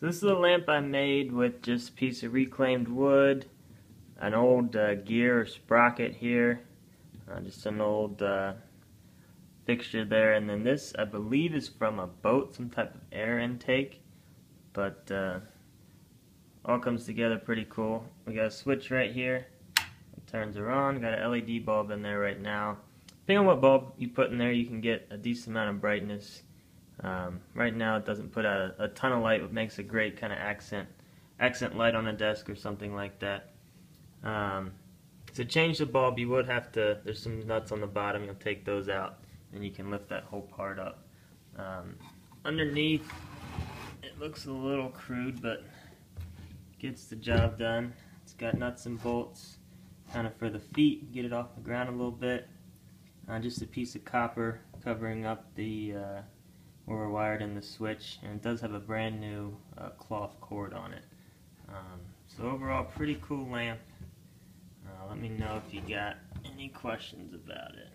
So this is a lamp I made with just a piece of reclaimed wood, an old uh, gear sprocket here, uh, just an old uh, fixture there, and then this I believe is from a boat, some type of air intake, but uh, all comes together pretty cool. We got a switch right here, it turns her on, got an LED bulb in there right now. Depending on what bulb you put in there, you can get a decent amount of brightness. Um, right now it doesn't put out a, a, ton of light, but makes a great kind of accent accent light on a desk or something like that. Um, to change the bulb, you would have to, there's some nuts on the bottom, you'll take those out and you can lift that whole part up. Um, underneath, it looks a little crude, but gets the job done. It's got nuts and bolts kind of for the feet, get it off the ground a little bit. Uh, just a piece of copper covering up the uh, we're wired in the switch and it does have a brand new uh, cloth cord on it. Um, so overall pretty cool lamp. Uh, let me know if you got any questions about it.